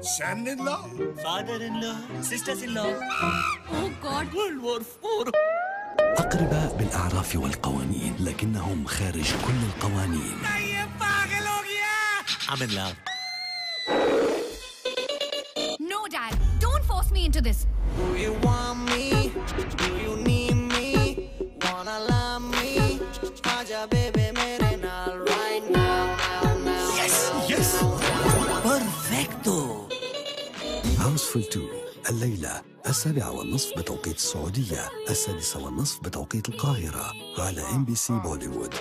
Son in law? Father in law, sisters in law. Oh God. World War IV. أقرباء بالأعراف والقوانين لكنهم خارج كل القوانين I'm in love. No, Dad. Don't force me into this. Do you want me? Do you need me? Wanna love me? आजा baby Perfecto. Housefull 2 الليلة السابعة والنصف بتوقيت السعودية السادسة والنصف بتوقيت القاهرة على إم بي سي بوليوود